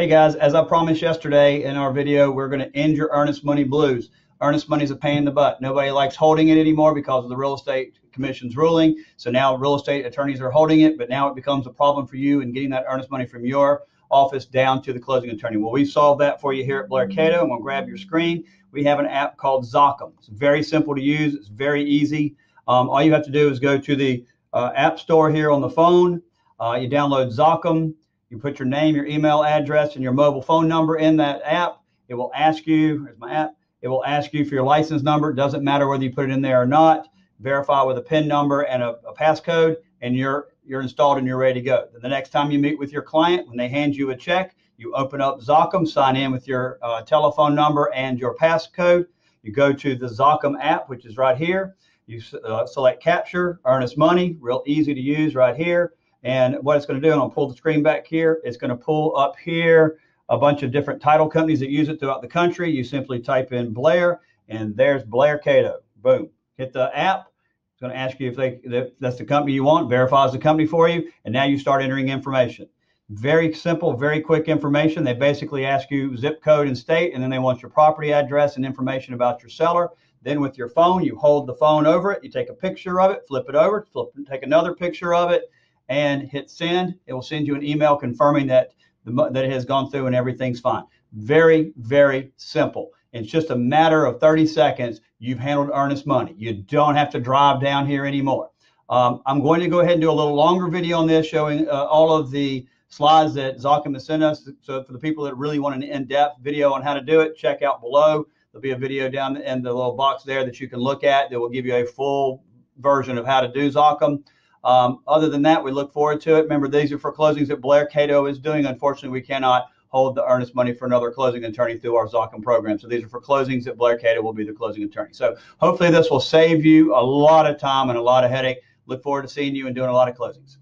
Hey guys, as I promised yesterday in our video, we're going to end your earnest money blues. Earnest money is a pain in the butt. Nobody likes holding it anymore because of the real estate commission's ruling. So now real estate attorneys are holding it, but now it becomes a problem for you in getting that earnest money from your office down to the closing attorney. Well, we solved that for you here at Blair Cato. I'm going to grab your screen. We have an app called ZOCCAM. It's very simple to use. It's very easy. Um, all you have to do is go to the uh, app store here on the phone. Uh, you download ZOCCAM you put your name, your email address, and your mobile phone number in that app. It will ask you, here's my app, it will ask you for your license number. It doesn't matter whether you put it in there or not. Verify with a PIN number and a, a passcode, and you're you're installed and you're ready to go. The next time you meet with your client, when they hand you a check, you open up ZOCCAM, sign in with your uh, telephone number and your passcode. You go to the ZOCCAM app, which is right here. You uh, select Capture, Earnest Money, real easy to use right here. And what it's going to do, and I'll pull the screen back here, it's going to pull up here a bunch of different title companies that use it throughout the country. You simply type in Blair, and there's Blair Cato. Boom. Hit the app. It's going to ask you if they if that's the company you want, verifies the company for you, and now you start entering information. Very simple, very quick information. They basically ask you zip code and state, and then they want your property address and information about your seller. Then with your phone, you hold the phone over it, you take a picture of it, flip it over, flip, take another picture of it, and hit send. It will send you an email confirming that the, that it has gone through and everything's fine. Very, very simple. It's just a matter of 30 seconds. You've handled earnest money. You don't have to drive down here anymore. Um, I'm going to go ahead and do a little longer video on this showing uh, all of the slides that ZOCCAM has sent us. So for the people that really want an in-depth video on how to do it, check out below. There'll be a video down in the little box there that you can look at that will give you a full version of how to do ZOCCAM. Um, other than that, we look forward to it. Remember, these are for closings that Blair Cato is doing. Unfortunately, we cannot hold the earnest money for another closing attorney through our ZOCCAM program. So these are for closings that Blair Cato will be the closing attorney. So hopefully this will save you a lot of time and a lot of headache. Look forward to seeing you and doing a lot of closings.